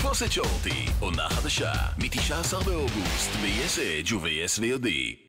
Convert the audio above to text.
תפוס את שורטי, עונה חדשה, מ-19 באוגוסט ב-yes edge וב-yes VOD.